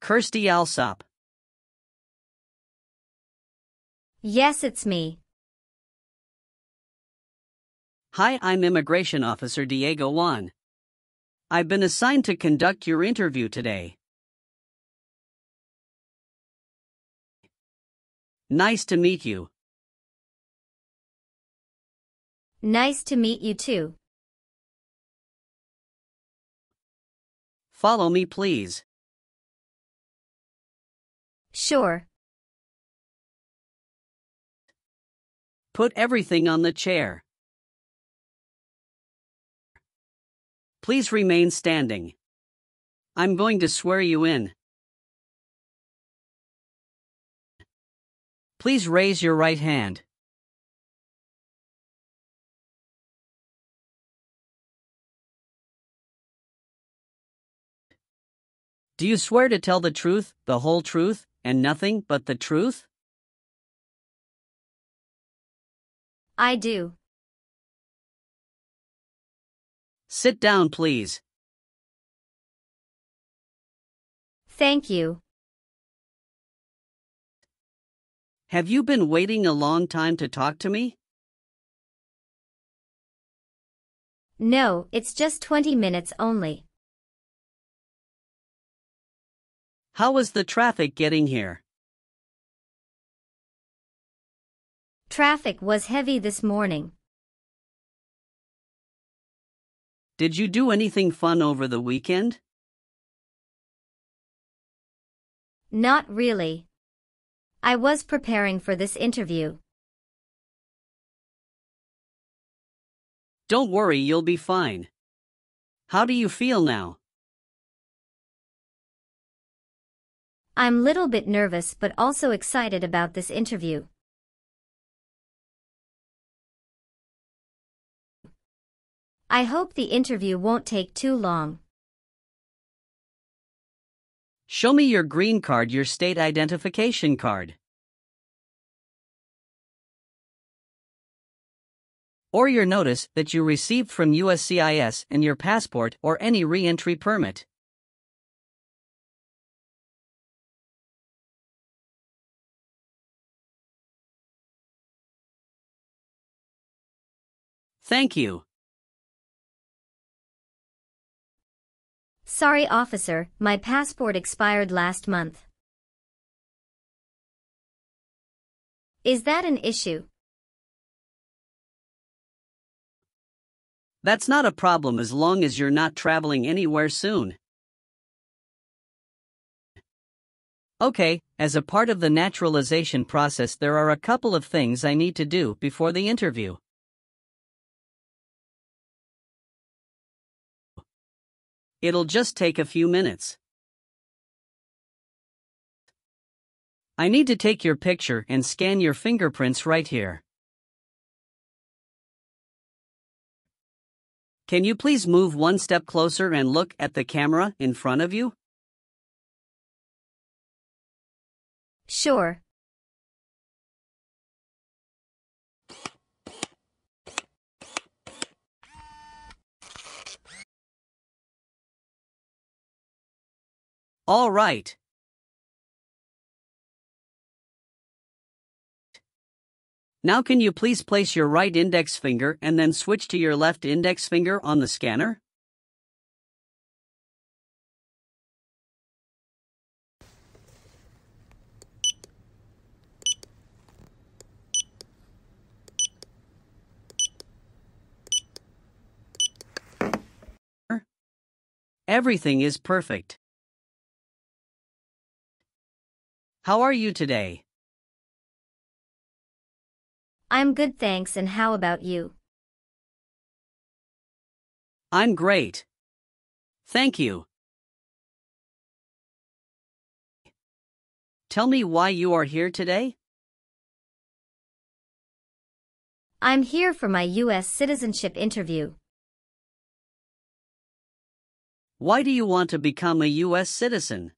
Kirsty Allsopp. Yes, it's me. Hi, I'm Immigration Officer Diego Juan. I've been assigned to conduct your interview today. Nice to meet you. Nice to meet you too. Follow me, please. Sure. Put everything on the chair. Please remain standing. I'm going to swear you in. Please raise your right hand. Do you swear to tell the truth, the whole truth, and nothing but the truth? I do. Sit down, please. Thank you. Have you been waiting a long time to talk to me? No, it's just 20 minutes only. How was the traffic getting here? Traffic was heavy this morning. Did you do anything fun over the weekend? Not really. I was preparing for this interview. Don't worry, you'll be fine. How do you feel now? I'm little bit nervous but also excited about this interview. I hope the interview won't take too long. Show me your green card, your state identification card. Or your notice that you received from USCIS and your passport or any re-entry permit. Thank you. Sorry officer, my passport expired last month. Is that an issue? That's not a problem as long as you're not traveling anywhere soon. Okay, as a part of the naturalization process, there are a couple of things I need to do before the interview. It'll just take a few minutes. I need to take your picture and scan your fingerprints right here. Can you please move one step closer and look at the camera in front of you? Sure. All right. Now can you please place your right index finger and then switch to your left index finger on the scanner? Everything is perfect. How are you today? I'm good thanks and how about you? I'm great. Thank you. Tell me why you are here today? I'm here for my U.S. citizenship interview. Why do you want to become a U.S. citizen?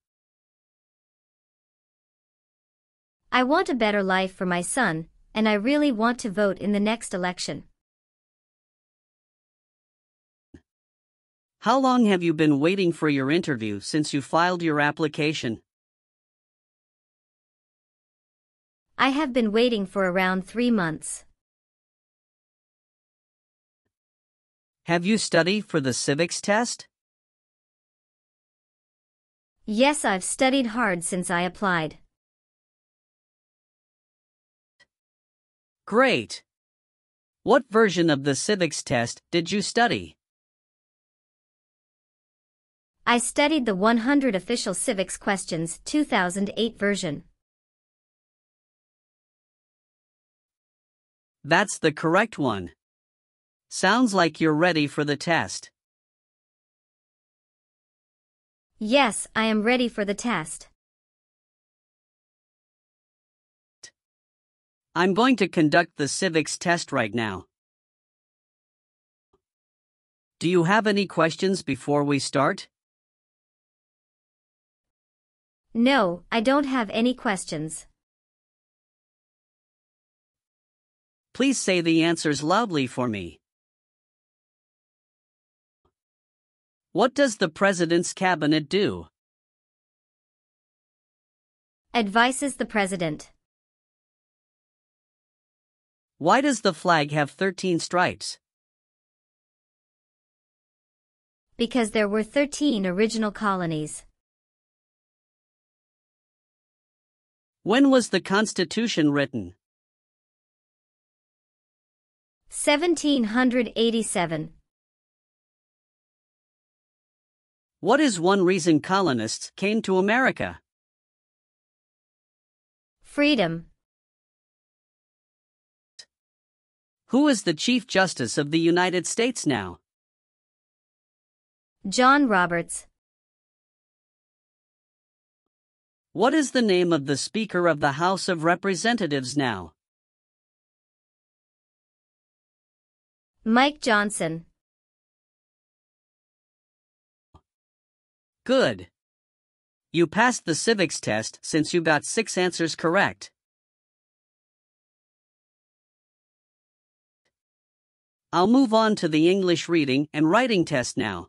I want a better life for my son, and I really want to vote in the next election. How long have you been waiting for your interview since you filed your application? I have been waiting for around three months. Have you studied for the civics test? Yes, I've studied hard since I applied. Great! What version of the civics test did you study? I studied the 100 Official Civics Questions 2008 version. That's the correct one. Sounds like you're ready for the test. Yes, I am ready for the test. I'm going to conduct the civics test right now. Do you have any questions before we start? No, I don't have any questions. Please say the answers loudly for me. What does the President's Cabinet do? Advises the President. Why does the flag have 13 stripes? Because there were 13 original colonies. When was the Constitution written? 1787. What is one reason colonists came to America? Freedom. Who is the Chief Justice of the United States now? John Roberts. What is the name of the Speaker of the House of Representatives now? Mike Johnson. Good. You passed the civics test since you got six answers correct. I'll move on to the English reading and writing test now.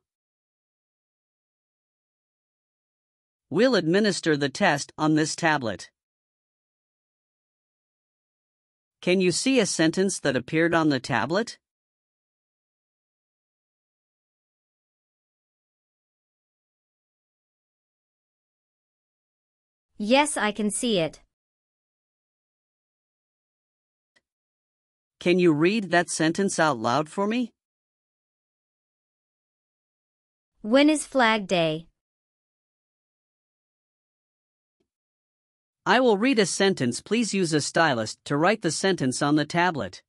We'll administer the test on this tablet. Can you see a sentence that appeared on the tablet? Yes, I can see it. Can you read that sentence out loud for me? When is Flag Day? I will read a sentence. Please use a stylus to write the sentence on the tablet.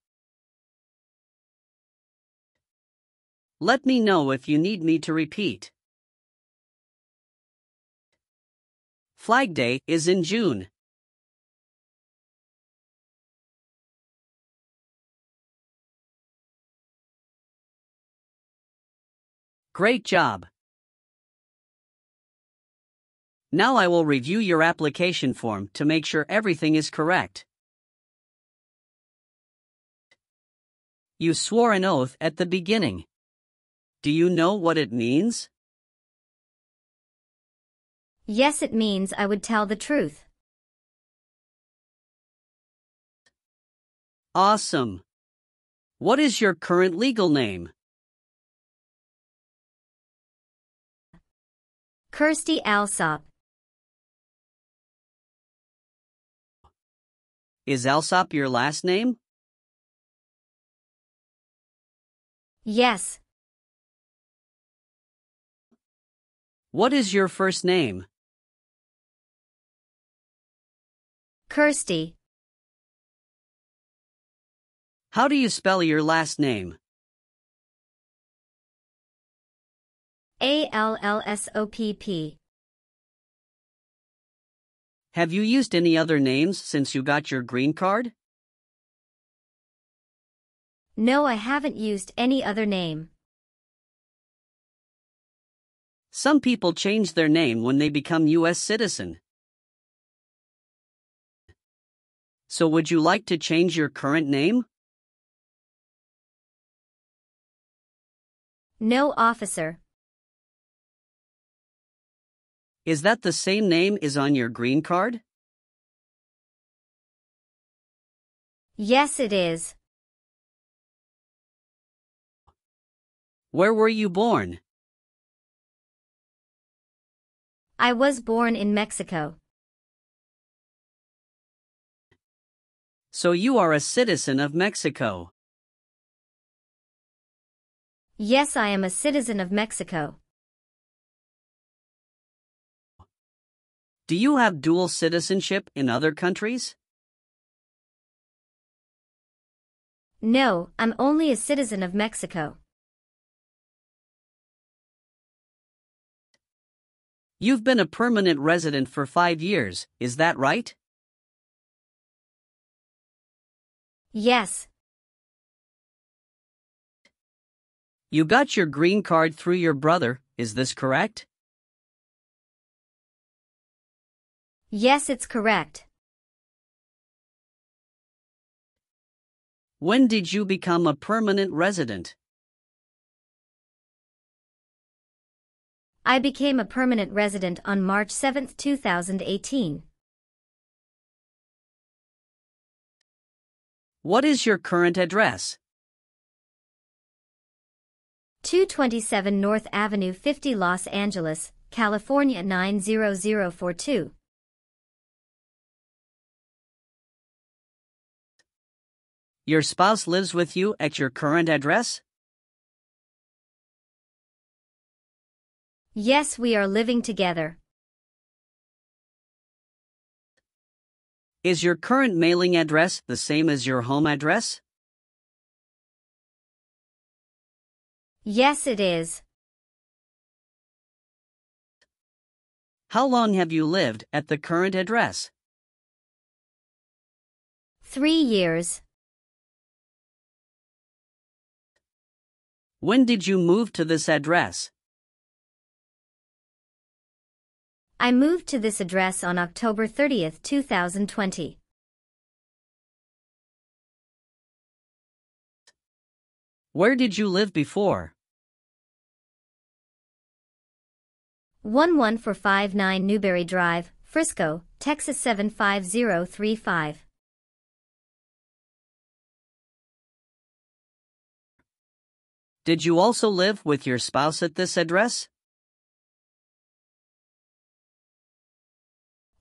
Let me know if you need me to repeat. Flag Day is in June. Great job! Now I will review your application form to make sure everything is correct. You swore an oath at the beginning. Do you know what it means? Yes, it means I would tell the truth. Awesome. What is your current legal name? Kirsty Allsopp. Is Allsopp your last name? Yes. What is your first name? Kirsty. How do you spell your last name? A L L S O P P. Have you used any other names since you got your green card? No, I haven't used any other name. Some people change their name when they become U.S. citizen. So would you like to change your current name? No, officer. Is that the same name is on your green card? Yes, it is. Where were you born? I was born in Mexico. So you are a citizen of Mexico. Yes, I am a citizen of Mexico. Do you have dual citizenship in other countries? No, I'm only a citizen of Mexico. You've been a permanent resident for five years, is that right? Yes, You got your green card through your brother, is this correct? Yes, it's correct. When did you become a permanent resident? I became a permanent resident on March 7, 2018. What is your current address? 227 North Avenue 50 Los Angeles, California 90042. Your spouse lives with you at your current address? Yes, we are living together. Is your current mailing address the same as your home address? Yes, it is. How long have you lived at the current address? Three years. When did you move to this address? I moved to this address on October 30, 2020. Where did you live before? 11459 Newberry Drive, Frisco, Texas 75035. Did you also live with your spouse at this address?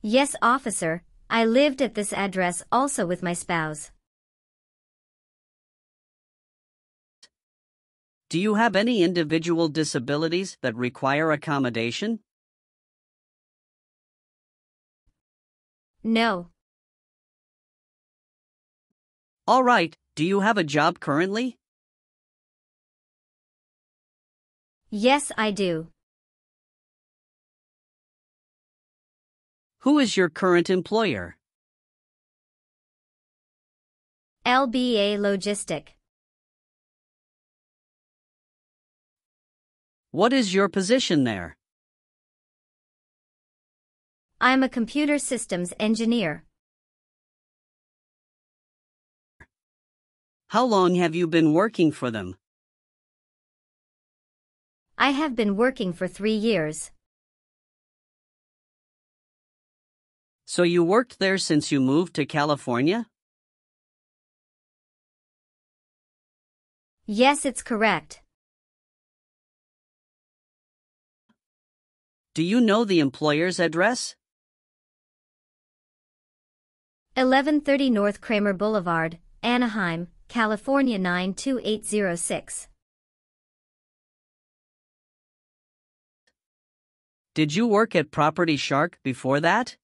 Yes, officer, I lived at this address also with my spouse. Do you have any individual disabilities that require accommodation? No. All right, do you have a job currently? Yes, I do. Who is your current employer? LBA Logistic. What is your position there? I'm a computer systems engineer. How long have you been working for them? I have been working for three years. So you worked there since you moved to California? Yes, it's correct. Do you know the employer's address? 1130 North Kraemer Boulevard, Anaheim, California 92806. Did you work at Property Shark before that?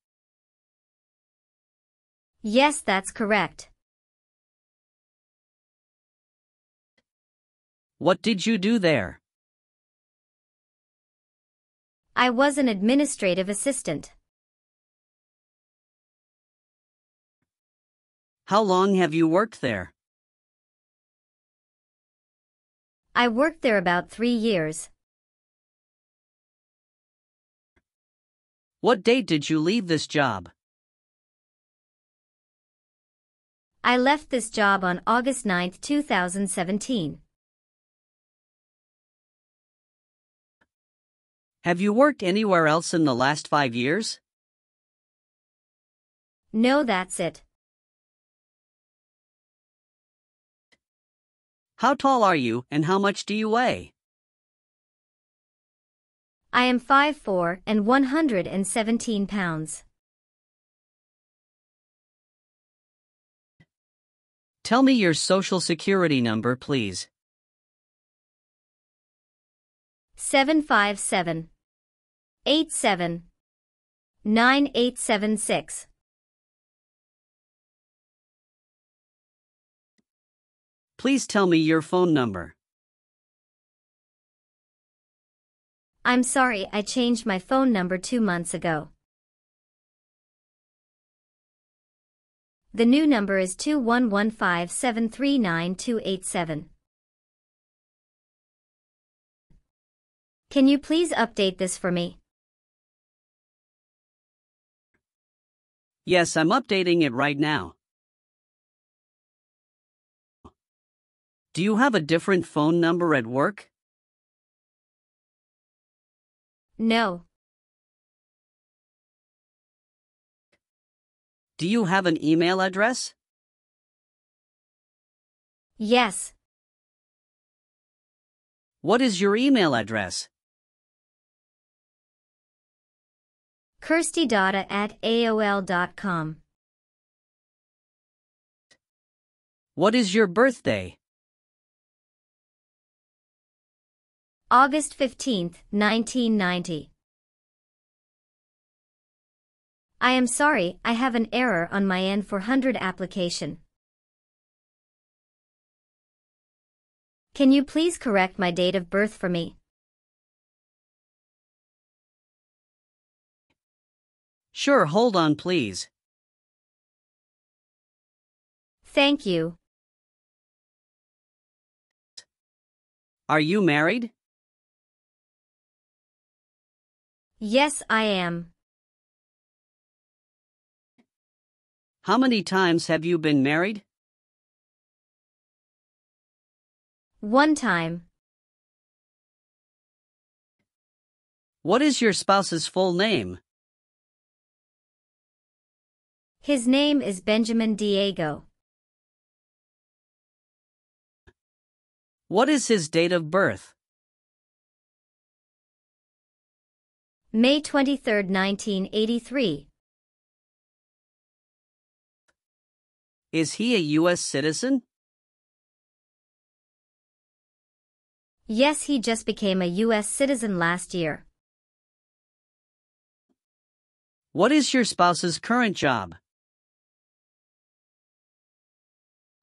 Yes, that's correct. What did you do there? I was an administrative assistant. How long have you worked there? I worked there about three years. What date did you leave this job? I left this job on August 9, 2017. Have you worked anywhere else in the last five years? No, that's it. How tall are you and how much do you weigh? I am 5'4 and 117 pounds. Tell me your social security number, please. 757 87 9876. Please tell me your phone number. I'm sorry I changed my phone number two months ago. The new number is 2115739287. Can you please update this for me? Yes, I'm updating it right now. Do you have a different phone number at work? No. Do you have an email address? Yes. What is your email address? kirstydata at aol.com. What is your birthday? August 15, 1990. I am sorry, I have an error on my N400 application. Can you please correct my date of birth for me? Sure, hold on please. Thank you. Are you married? Yes, I am. How many times have you been married? One time. What is your spouse's full name? His name is Benjamin Diego. What is his date of birth? May 23, 1983. Is he a U.S. citizen? Yes, he just became a U.S. citizen last year. What is your spouse's current job?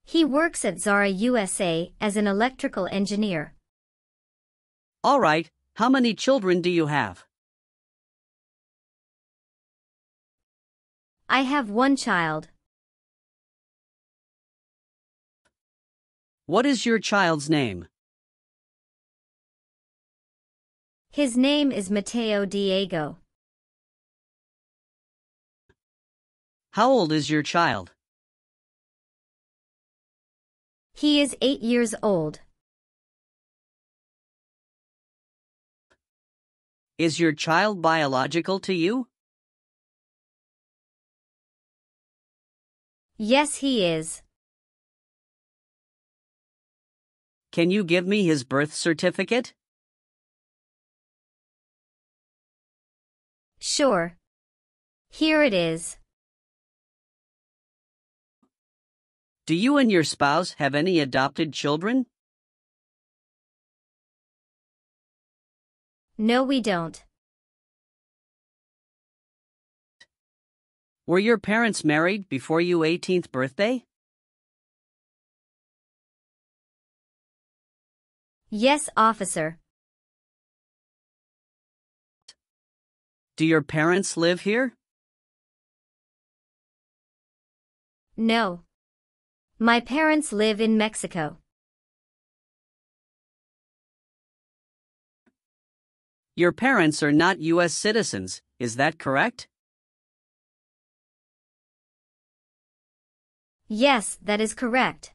He works at Zara USA as an electrical engineer. All right, how many children do you have? I have one child. What is your child's name? His name is Mateo Diego. How old is your child? He is eight years old. Is your child biological to you? Yes, he is. Can you give me his birth certificate? Sure. Here it is. Do you and your spouse have any adopted children? No, we don't. Were your parents married before your 18th birthday? Yes, officer. Do your parents live here? No. My parents live in Mexico. Your parents are not U.S. citizens, is that correct? Yes, that is correct.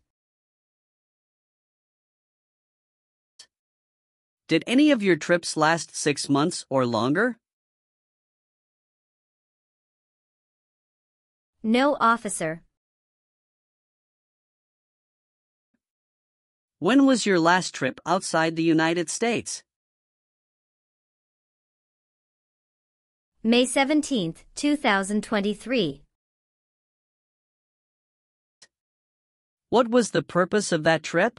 Did any of your trips last six months or longer? No, officer. When was your last trip outside the United States? May 17, 2023. What was the purpose of that trip?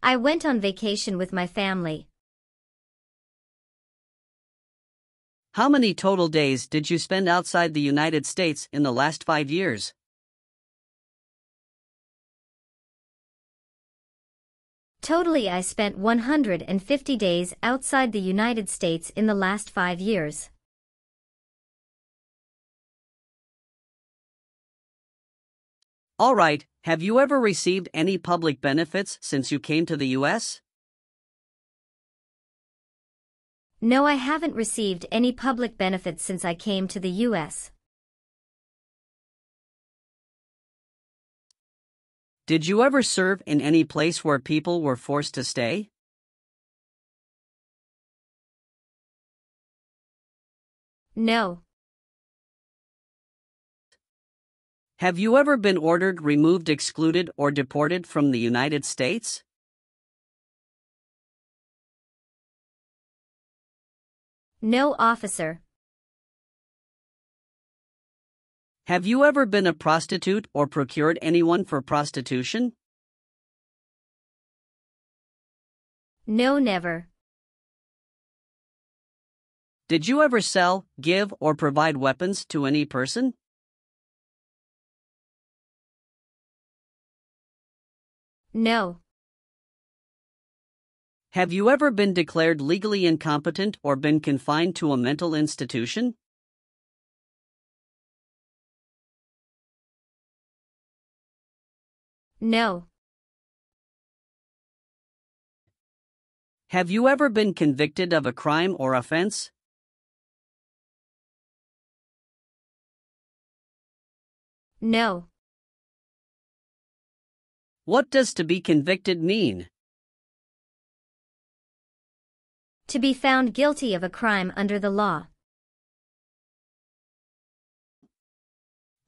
I went on vacation with my family. How many total days did you spend outside the United States in the last five years? Totally, I spent 150 days outside the United States in the last five years. All right, have you ever received any public benefits since you came to the U.S.? No, I haven't received any public benefits since I came to the U.S. Did you ever serve in any place where people were forced to stay? No. Have you ever been ordered, removed, excluded, or deported from the United States? No, officer. Have you ever been a prostitute or procured anyone for prostitution? No, never. Did you ever sell, give, or provide weapons to any person? No. Have you ever been declared legally incompetent or been confined to a mental institution? No. Have you ever been convicted of a crime or offense? No. What does to be convicted mean? To be found guilty of a crime under the law.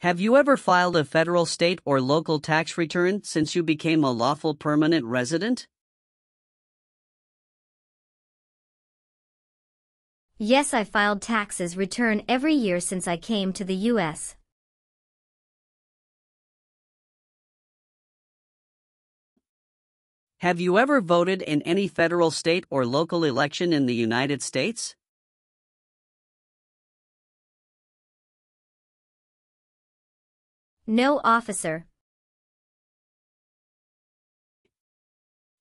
Have you ever filed a federal, state, or local tax return since you became a lawful permanent resident? Yes, I filed taxes return every year since I came to the U.S. Have you ever voted in any federal, state, or local election in the United States? No, officer.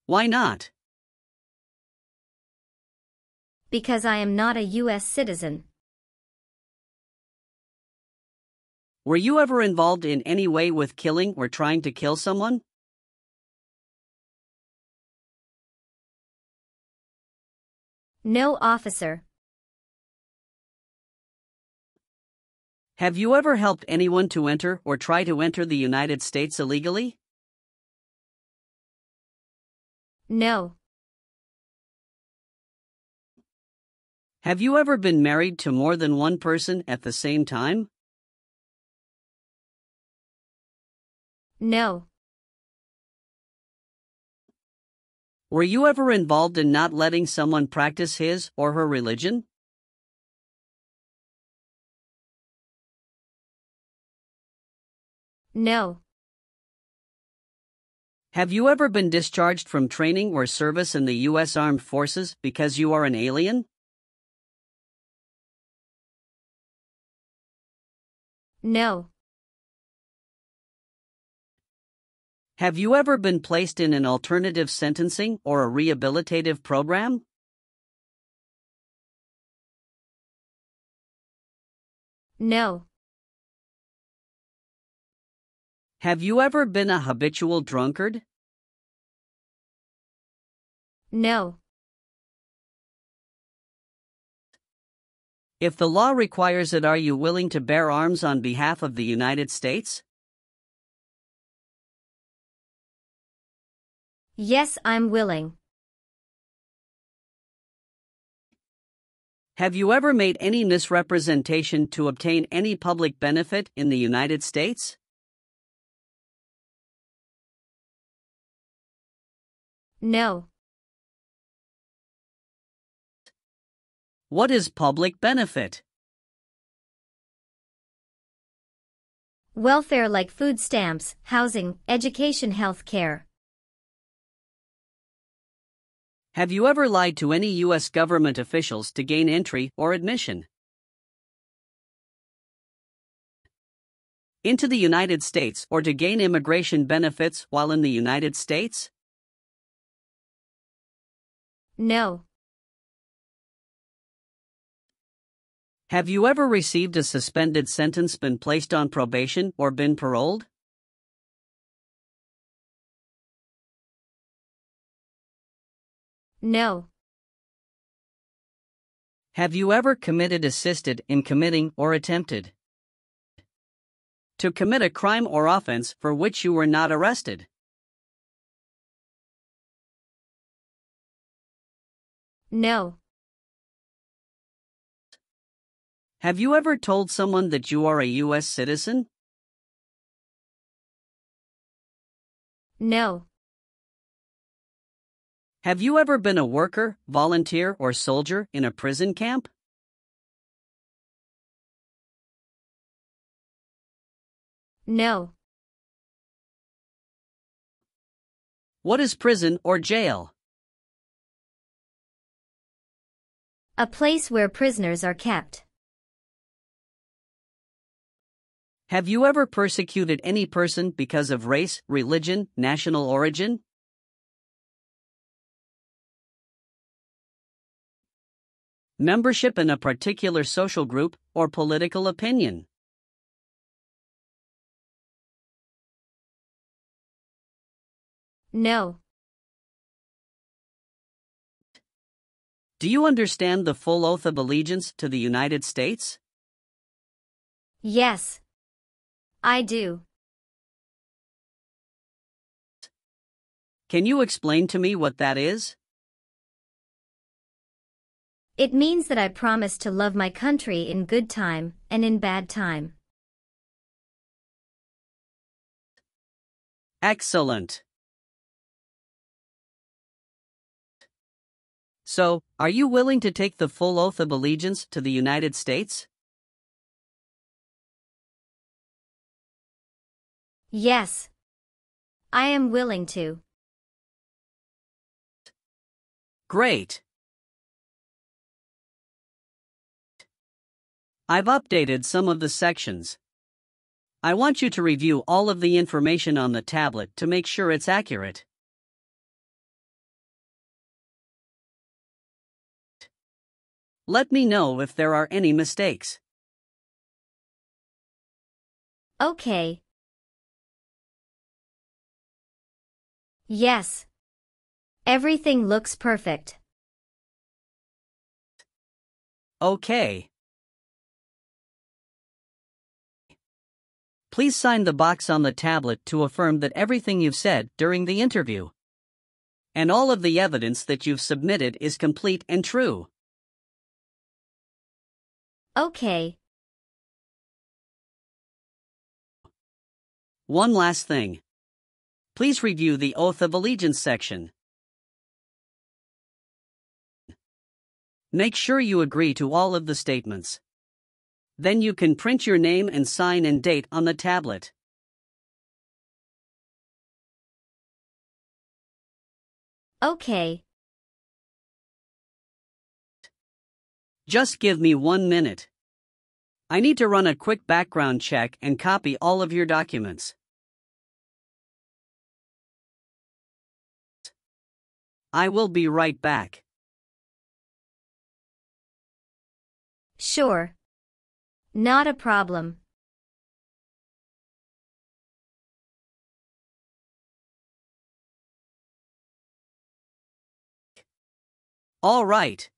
Why not? Because I am not a U.S. citizen. Were you ever involved in any way with killing or trying to kill someone? No, officer. Have you ever helped anyone to enter or try to enter the United States illegally? No. Have you ever been married to more than one person at the same time? No. Were you ever involved in not letting someone practice his or her religion? No. Have you ever been discharged from training or service in the U.S. Armed Forces because you are an alien? No. Have you ever been placed in an alternative sentencing or a rehabilitative program? No. Have you ever been a habitual drunkard? No. If the law requires it, are you willing to bear arms on behalf of the United States? Yes, I'm willing. Have you ever made any misrepresentation to obtain any public benefit in the United States? No. What is public benefit? Welfare like food stamps, housing, education health care. Have you ever lied to any U.S. government officials to gain entry or admission? Into the United States or to gain immigration benefits while in the United States? No. Have you ever received a suspended sentence, been placed on probation, or been paroled? No. Have you ever committed, assisted in committing, or attempted to commit a crime or offense for which you were not arrested? No. Have you ever told someone that you are a U.S. citizen? No. Have you ever been a worker, volunteer, or soldier in a prison camp? No. What is prison or jail? A place where prisoners are kept. Have you ever persecuted any person because of race, religion, national origin? Membership in a particular social group or political opinion? No. Do you understand the full oath of allegiance to the United States? Yes. I do. Can you explain to me what that is? It means that I promise to love my country in good time and in bad time. Excellent. So, are you willing to take the full oath of allegiance to the United States? Yes. I am willing to. Great. I've updated some of the sections. I want you to review all of the information on the tablet to make sure it's accurate. Let me know if there are any mistakes. Okay. Yes. Everything looks perfect. Okay. Please sign the box on the tablet to affirm that everything you've said during the interview and all of the evidence that you've submitted is complete and true. Okay. One last thing. Please review the Oath of Allegiance section. Make sure you agree to all of the statements. Then you can print your name and sign and date on the tablet. Okay. Just give me one minute. I need to run a quick background check and copy all of your documents. I will be right back. Sure. Not a problem. All right.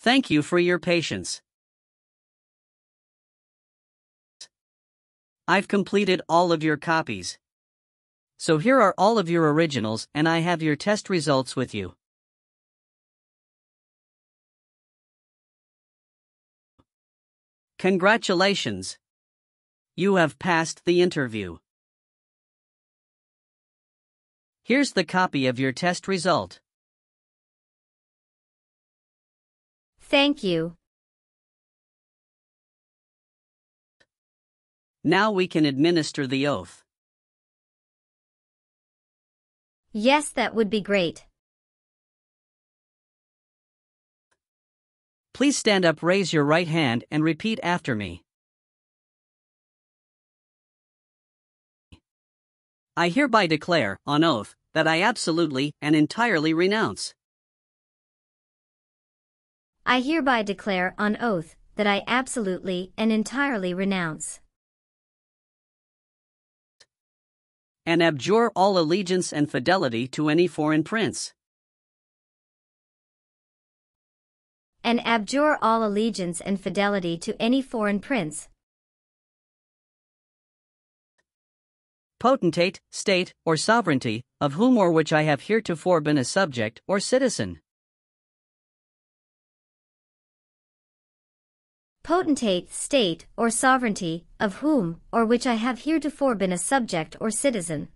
Thank you for your patience. I've completed all of your copies. So here are all of your originals and I have your test results with you. Congratulations! You have passed the interview. Here's the copy of your test result. Thank you. Now we can administer the oath. Yes, that would be great. Please stand up, raise your right hand, and repeat after me. I hereby declare, on oath, that I absolutely and entirely renounce. I hereby declare on oath that I absolutely and entirely renounce and abjure all allegiance and fidelity to any foreign prince. And abjure all allegiance and fidelity to any foreign prince, potentate, state, or sovereignty, of whom or which I have heretofore been a subject or citizen. potentate, state, or sovereignty, of whom or which I have heretofore been a subject or citizen,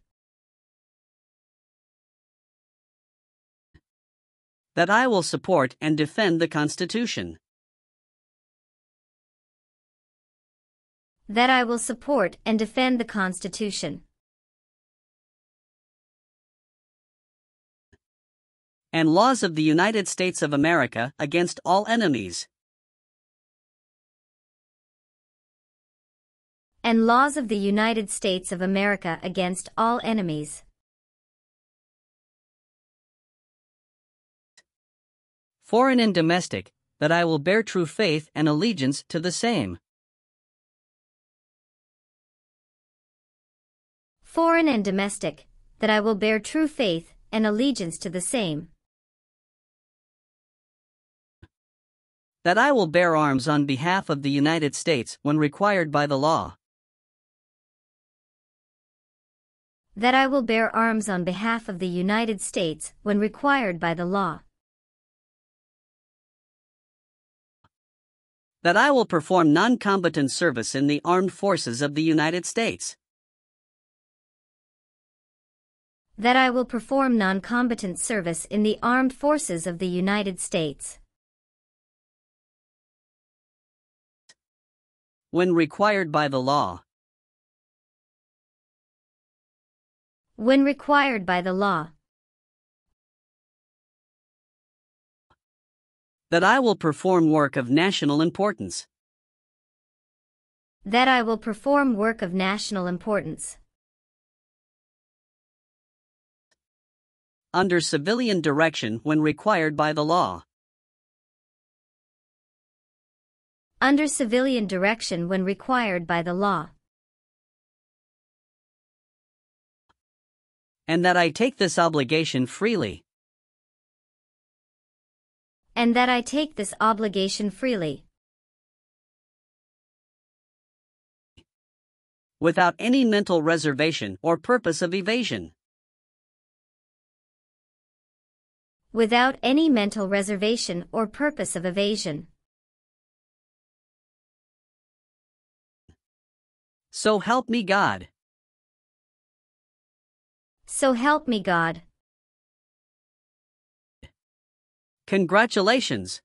That I will support and defend the Constitution. that I will support and defend the Constitution and laws of the United States of America against all enemies. and laws of the United States of America against all enemies, foreign and domestic, that I will bear true faith and allegiance to the same, foreign and domestic, that I will bear true faith and allegiance to the same, that I will bear arms on behalf of the United States when required by the law, that I will bear arms on behalf of the United States when required by the law, that I will perform non combatant service in the armed forces of the United States, that I will perform non-combatant service in the armed forces of the United States, when required by the law, when required by the law, that I will perform work of national importance, that I will perform work of national importance, under civilian direction when required by the law, under civilian direction when required by the law, and that I take this obligation freely, and that I take this obligation freely, without any mental reservation or purpose of evasion, without any mental reservation or purpose of evasion. so help me God. So help me God. Congratulations!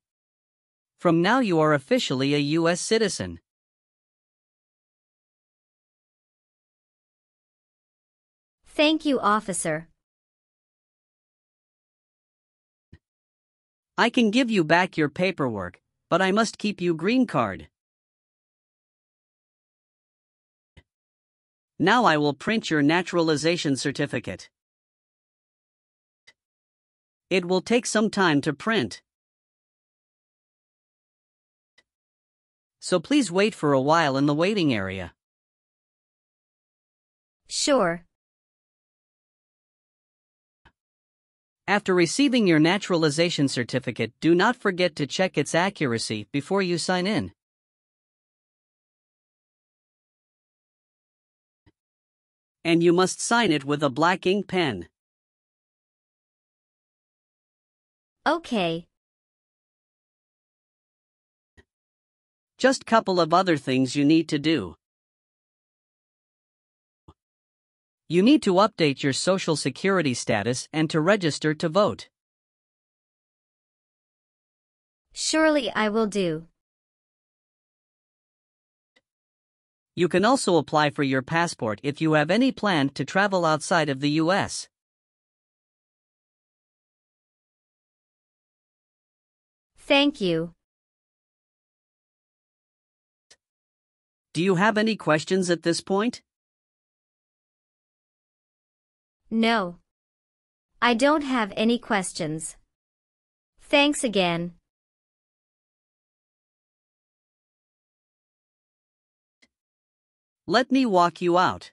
From now you are officially a U.S. citizen. Thank you, officer. I can give you back your paperwork, but I must keep you green card. Now I will print your naturalization certificate. It will take some time to print. So please wait for a while in the waiting area. Sure. After receiving your naturalization certificate, do not forget to check its accuracy before you sign in. And you must sign it with a black ink pen. Okay. Just couple of other things you need to do. You need to update your social security status and to register to vote. Surely I will do. You can also apply for your passport if you have any plan to travel outside of the U.S. Thank you. Do you have any questions at this point? No. I don't have any questions. Thanks again. Let me walk you out.